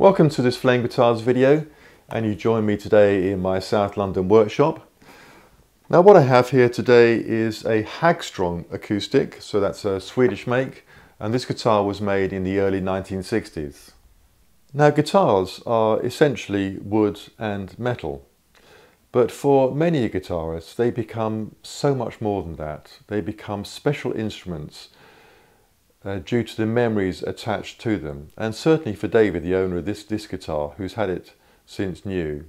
Welcome to this Flame Guitars video and you join me today in my South London workshop. Now what I have here today is a Hagström acoustic, so that's a Swedish make and this guitar was made in the early 1960s. Now guitars are essentially wood and metal but for many guitarists they become so much more than that. They become special instruments uh, due to the memories attached to them. And certainly for David, the owner of this, this guitar, who's had it since new,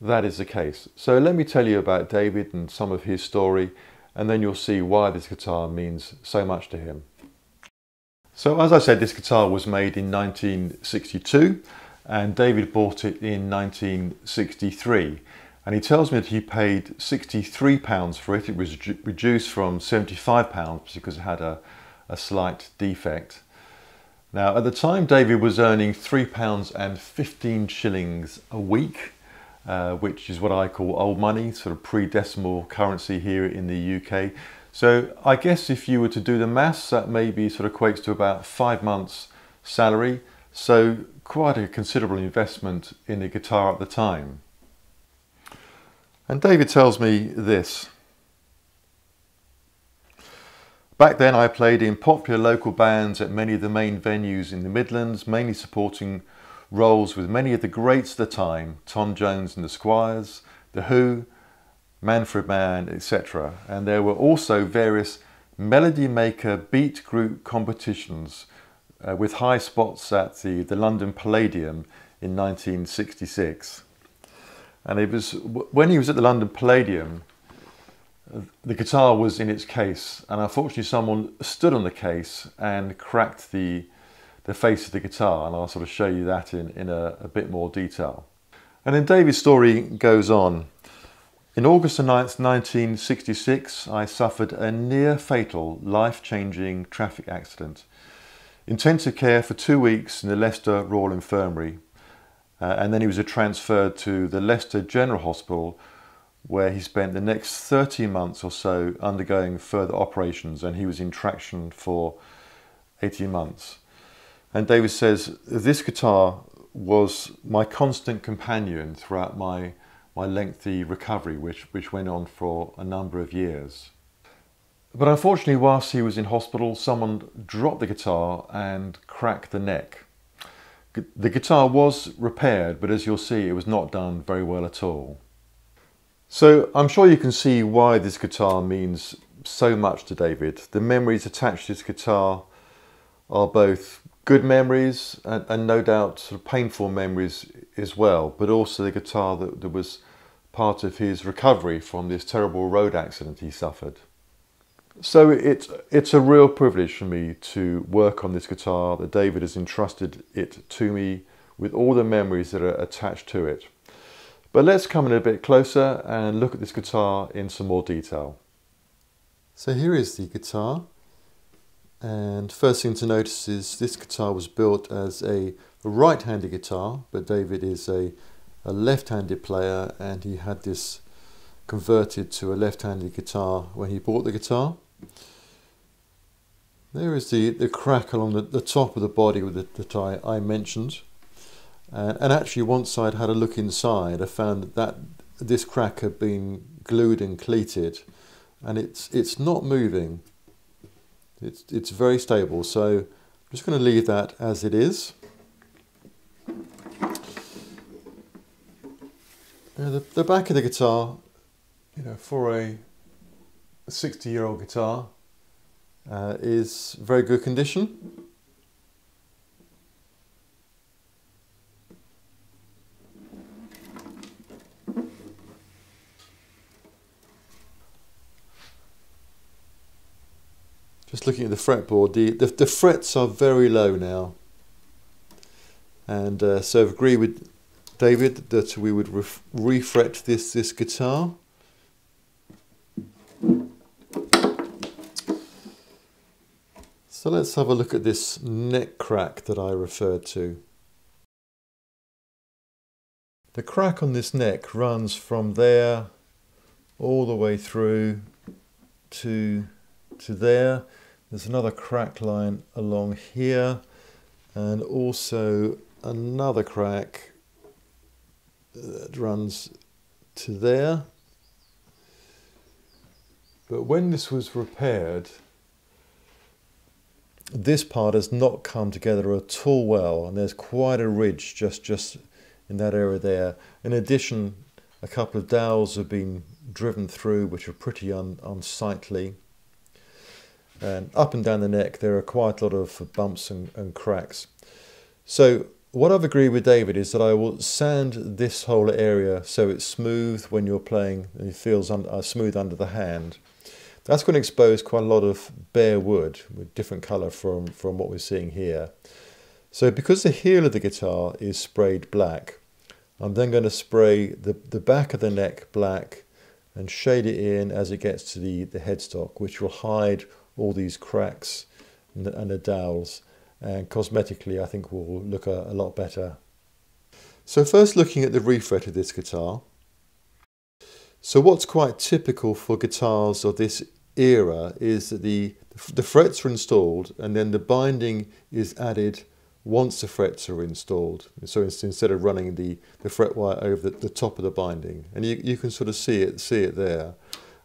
that is the case. So let me tell you about David and some of his story, and then you'll see why this guitar means so much to him. So as I said, this guitar was made in 1962, and David bought it in 1963. And he tells me that he paid £63 for it. It was reduced from £75 because it had a, a slight defect. Now, at the time, David was earning £3 and 15 shillings a week, uh, which is what I call old money, sort of pre-decimal currency here in the UK. So I guess if you were to do the maths, that maybe sort of equates to about five months salary. So quite a considerable investment in the guitar at the time. And David tells me this. Back then I played in popular local bands at many of the main venues in the Midlands, mainly supporting roles with many of the greats of the time, Tom Jones and the Squires, The Who, Manfred Mann, etc. And there were also various melody maker beat group competitions uh, with high spots at the, the London Palladium in 1966. And it was when he was at the London Palladium, the guitar was in its case and unfortunately someone stood on the case and cracked the the face of the guitar and I'll sort of show you that in, in a, a bit more detail. And then David's story goes on. In August the 9th, 1966, I suffered a near fatal, life-changing traffic accident. Intensive care for two weeks in the Leicester Royal Infirmary. Uh, and then he was transferred to the Leicester General Hospital where he spent the next 30 months or so undergoing further operations and he was in traction for 18 months. And David says, this guitar was my constant companion throughout my, my lengthy recovery, which, which went on for a number of years. But unfortunately, whilst he was in hospital, someone dropped the guitar and cracked the neck. The guitar was repaired, but as you'll see, it was not done very well at all. So I'm sure you can see why this guitar means so much to David. The memories attached to this guitar are both good memories and, and no doubt sort of painful memories as well, but also the guitar that, that was part of his recovery from this terrible road accident he suffered. So it's, it's a real privilege for me to work on this guitar that David has entrusted it to me with all the memories that are attached to it. But let's come in a bit closer and look at this guitar in some more detail. So here is the guitar. And first thing to notice is this guitar was built as a right-handed guitar, but David is a, a left-handed player and he had this converted to a left-handed guitar when he bought the guitar. There is the, the crack along the, the top of the body that, that I, I mentioned. And actually, once I'd had a look inside, I found that, that this crack had been glued and cleated, and it's it's not moving. It's it's very stable. So I'm just going to leave that as it is. Now the the back of the guitar, you know, for a 60 year old guitar, uh, is very good condition. Just looking at the fretboard, the, the, the frets are very low now. And uh, so I've agreed with David that we would refret this, this guitar. So let's have a look at this neck crack that I referred to. The crack on this neck runs from there all the way through to, to there there's another crack line along here and also another crack that runs to there. But when this was repaired, this part has not come together at all well and there's quite a ridge just just in that area there. In addition, a couple of dowels have been driven through which are pretty un unsightly. And up and down the neck there are quite a lot of bumps and, and cracks. So what I've agreed with David is that I will sand this whole area so it's smooth when you're playing and it feels un uh, smooth under the hand. That's going to expose quite a lot of bare wood with different colour from, from what we're seeing here. So because the heel of the guitar is sprayed black, I'm then going to spray the, the back of the neck black and shade it in as it gets to the, the headstock, which will hide all these cracks and the, and the dowels. And cosmetically, I think will look a, a lot better. So first looking at the refret of this guitar, so what's quite typical for guitars of this era is that the, the frets are installed and then the binding is added once the frets are installed. So instead of running the, the fret wire over the, the top of the binding, and you, you can sort of see it, see it there.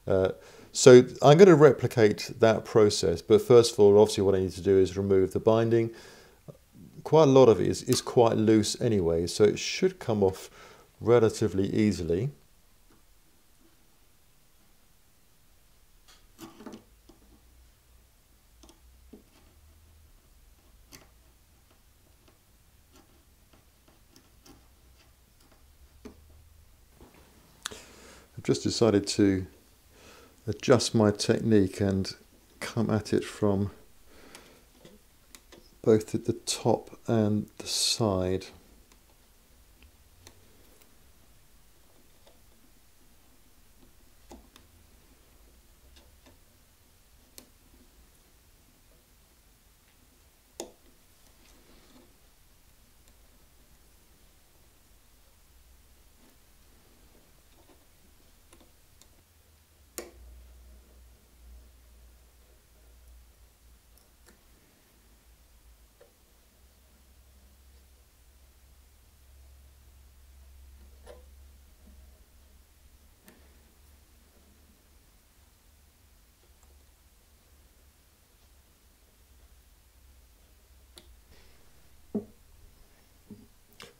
Uh, so I'm going to replicate that process, but first of all, obviously what I need to do is remove the binding. Quite a lot of it is, is quite loose anyway, so it should come off relatively easily. I've just decided to adjust my technique and come at it from both at the top and the side.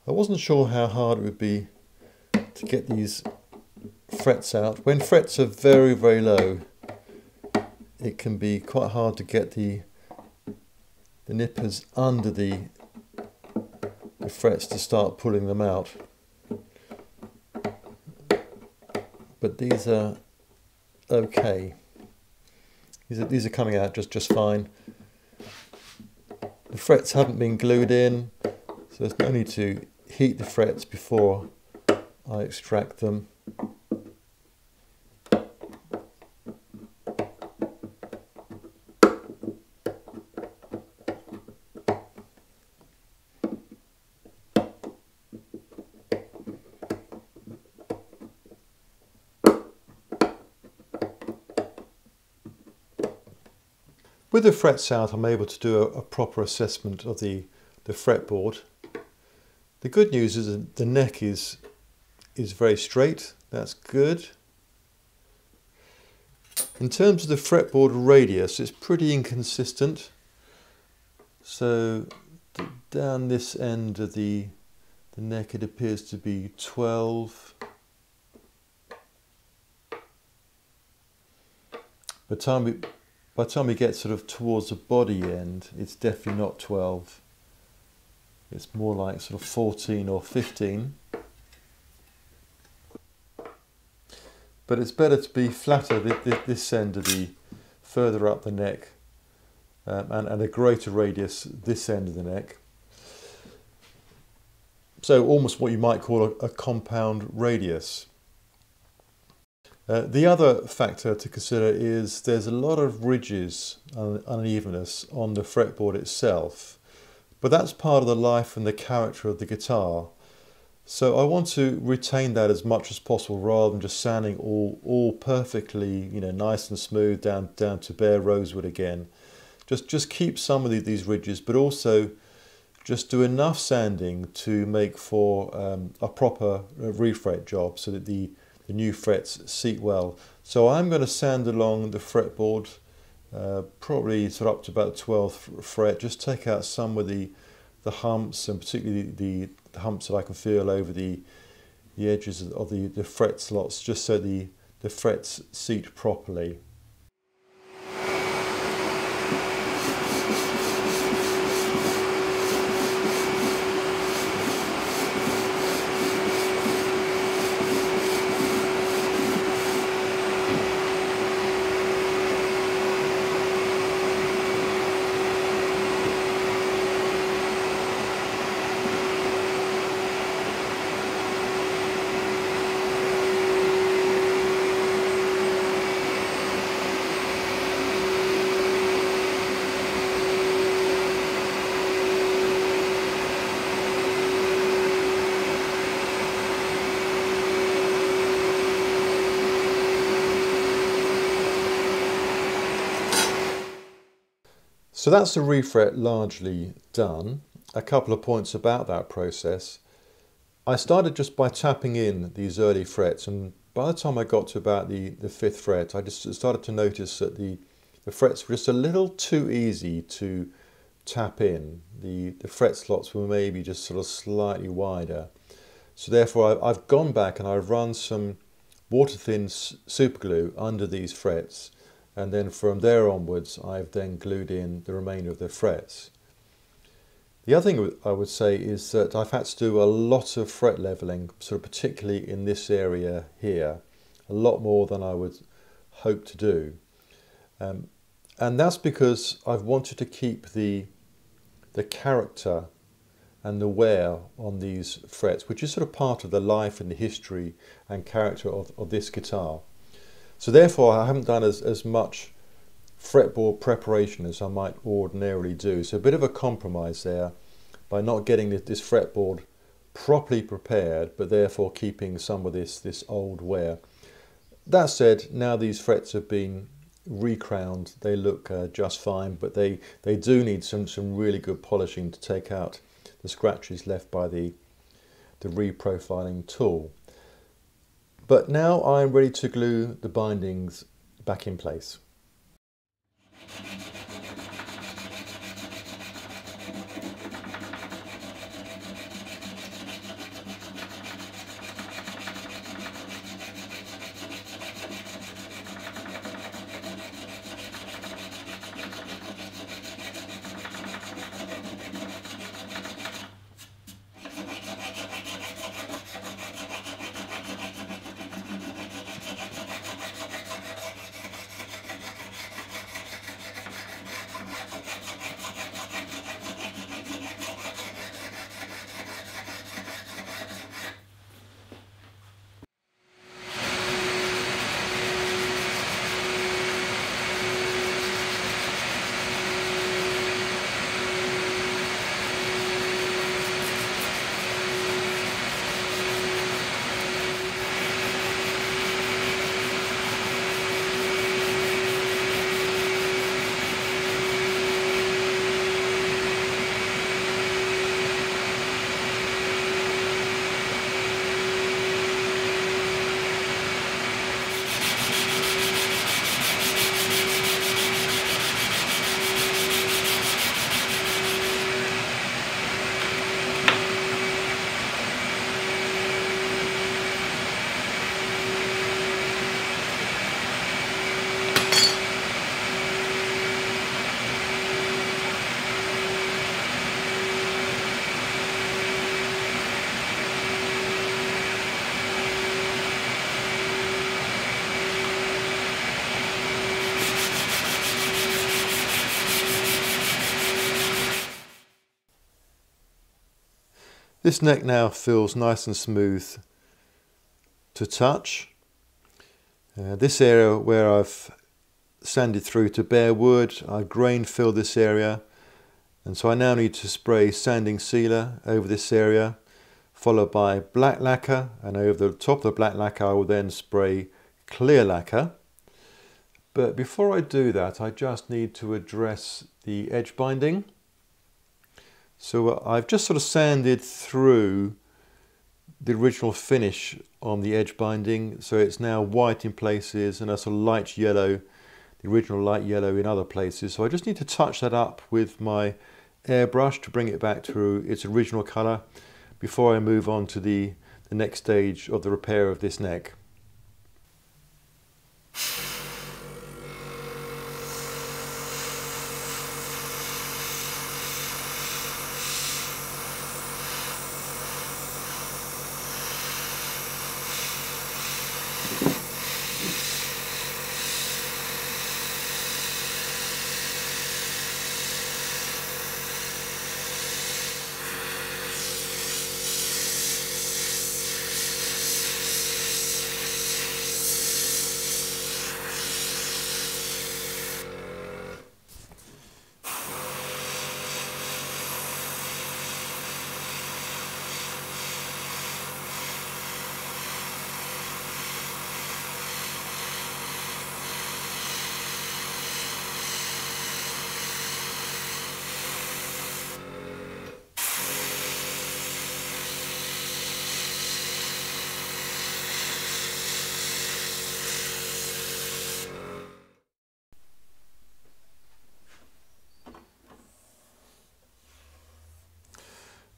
I wasn't sure how hard it would be to get these frets out. When frets are very, very low, it can be quite hard to get the the nippers under the, the frets to start pulling them out. But these are okay. These are, these are coming out just, just fine. The frets haven't been glued in, so there's no need to heat the frets before I extract them. With the frets out, I'm able to do a, a proper assessment of the, the fretboard the good news is that the neck is is very straight. That's good. In terms of the fretboard radius, it's pretty inconsistent. So down this end of the the neck, it appears to be 12. By the time we, by the time we get sort of towards the body end, it's definitely not 12. It's more like sort of 14 or 15. But it's better to be flatter this end of the further up the neck um, and, and a greater radius this end of the neck. So almost what you might call a, a compound radius. Uh, the other factor to consider is there's a lot of ridges and unevenness on the fretboard itself. But that's part of the life and the character of the guitar. So I want to retain that as much as possible rather than just sounding all all perfectly, you know, nice and smooth down down to bare rosewood again. Just just keep some of these ridges, but also just do enough sanding to make for um, a proper refret job so that the, the new frets seat well. So I'm going to sand along the fretboard uh, probably sort of up to about 12th fret, just take out some of the, the humps and particularly the, the humps that I can feel over the, the edges of the, the fret slots just so the, the frets seat properly. So that's the refret largely done. A couple of points about that process. I started just by tapping in these early frets and by the time I got to about the, the fifth fret I just started to notice that the, the frets were just a little too easy to tap in. The, the fret slots were maybe just sort of slightly wider. So therefore I've, I've gone back and I've run some water thin super glue under these frets and then from there onwards I've then glued in the remainder of the frets. The other thing I would say is that I've had to do a lot of fret leveling, sort of particularly in this area here, a lot more than I would hope to do. Um, and that's because I've wanted to keep the, the character and the wear on these frets, which is sort of part of the life and the history and character of, of this guitar. So therefore I haven't done as, as much fretboard preparation as I might ordinarily do. So a bit of a compromise there by not getting this fretboard properly prepared but therefore keeping some of this, this old wear. That said, now these frets have been recrowned, they look uh, just fine but they, they do need some, some really good polishing to take out the scratches left by the, the reprofiling tool. But now I'm ready to glue the bindings back in place. This neck now feels nice and smooth to touch. Uh, this area where I've sanded through to bare wood, I've grain filled this area and so I now need to spray sanding sealer over this area followed by black lacquer and over the top of the black lacquer I will then spray clear lacquer. But before I do that I just need to address the edge binding. So uh, I've just sort of sanded through the original finish on the edge binding so it's now white in places and a sort of light yellow the original light yellow in other places so I just need to touch that up with my airbrush to bring it back to its original colour before I move on to the, the next stage of the repair of this neck.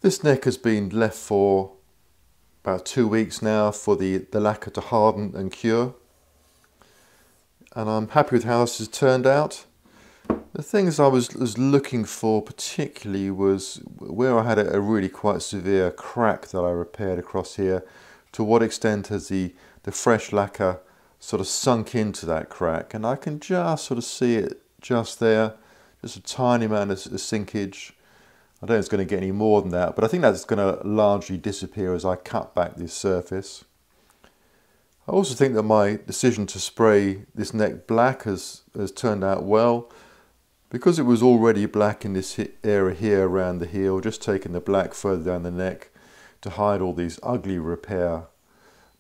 This neck has been left for about two weeks now for the, the lacquer to harden and cure. And I'm happy with how this has turned out. The things I was, was looking for particularly was where I had a, a, really quite severe crack that I repaired across here. To what extent has the, the fresh lacquer sort of sunk into that crack? And I can just sort of see it just there, just a tiny amount of, of sinkage. I don't think it's going to get any more than that, but I think that's going to largely disappear as I cut back this surface. I also think that my decision to spray this neck black has, has turned out well. Because it was already black in this area here around the heel, just taking the black further down the neck to hide all these ugly repair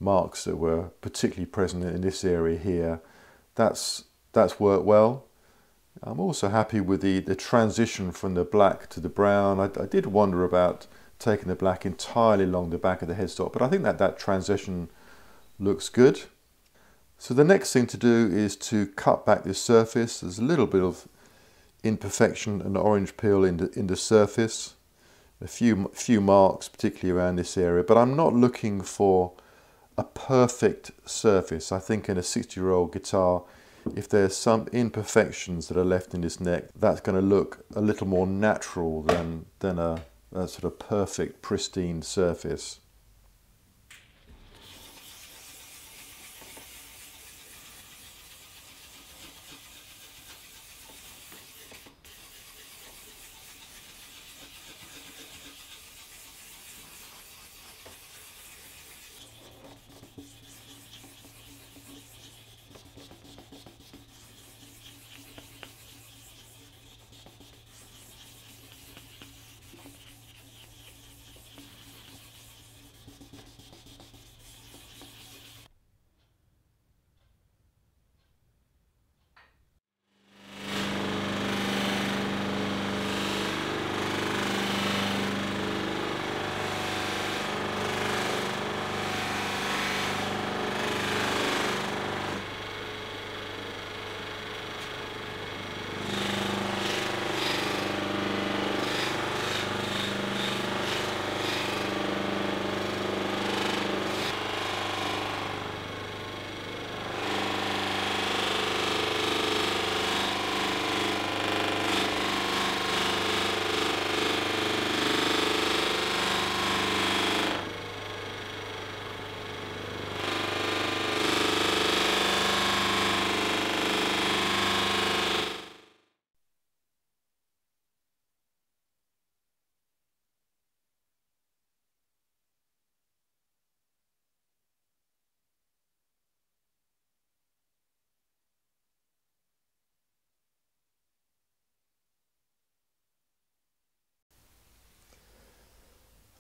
marks that were particularly present in this area here, that's, that's worked well. I'm also happy with the, the transition from the black to the brown. I, I, did wonder about taking the black entirely along the back of the headstock, but I think that that transition looks good. So the next thing to do is to cut back this surface. There's a little bit of imperfection and orange peel in the, in the surface. A few, few marks, particularly around this area, but I'm not looking for a perfect surface. I think in a 60 year old guitar, if there's some imperfections that are left in this neck, that's going to look a little more natural than, than a, a sort of perfect, pristine surface.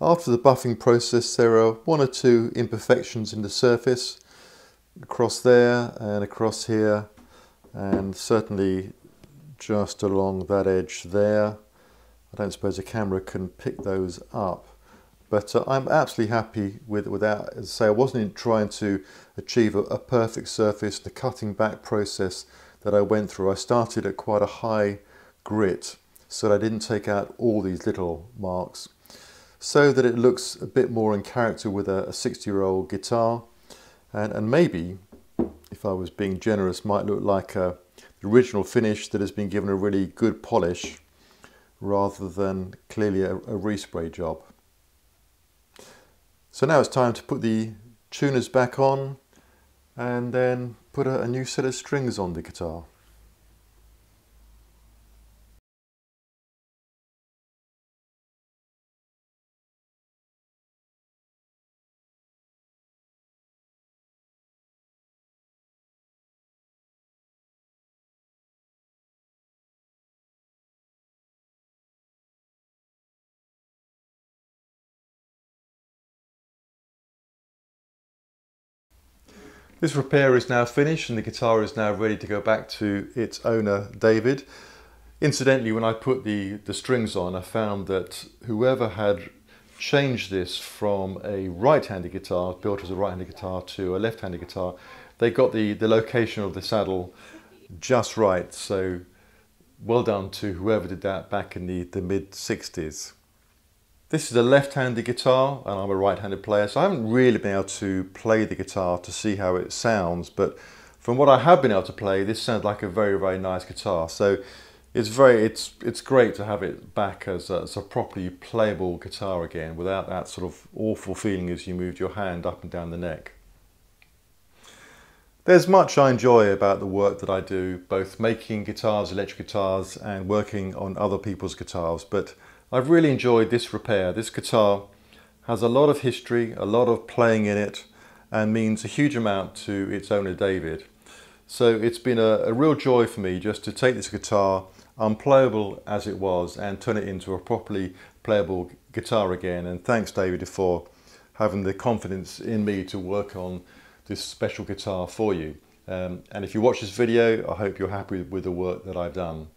After the buffing process there are one or two imperfections in the surface across there and across here and certainly just along that edge there. I don't suppose a camera can pick those up. But uh, I'm absolutely happy with, with that. As I say, I wasn't trying to achieve a, a perfect surface. The cutting back process that I went through, I started at quite a high grit so that I didn't take out all these little marks so that it looks a bit more in character with a 60 year old guitar and, and maybe if I was being generous might look like a, the original finish that has been given a really good polish rather than clearly a, a respray job. So now it's time to put the tuners back on and then put a, a new set of strings on the guitar. This repair is now finished and the guitar is now ready to go back to its owner, David. Incidentally, when I put the, the strings on, I found that whoever had changed this from a right-handed guitar, built as a right-handed guitar, to a left-handed guitar, they got the, the location of the saddle just right. So well done to whoever did that back in the, the mid-60s. This is a left-handed guitar and I'm a right-handed player so I haven't really been able to play the guitar to see how it sounds but from what I have been able to play this sounds like a very very nice guitar so it's very it's it's great to have it back as a, as a properly playable guitar again without that sort of awful feeling as you moved your hand up and down the neck. There's much I enjoy about the work that I do, both making guitars, electric guitars and working on other people's guitars, but I've really enjoyed this repair. This guitar has a lot of history, a lot of playing in it, and means a huge amount to its owner David. So it's been a, a real joy for me just to take this guitar, unplayable as it was, and turn it into a properly playable guitar again. And thanks David for having the confidence in me to work on this special guitar for you. Um, and if you watch this video, I hope you're happy with the work that I've done.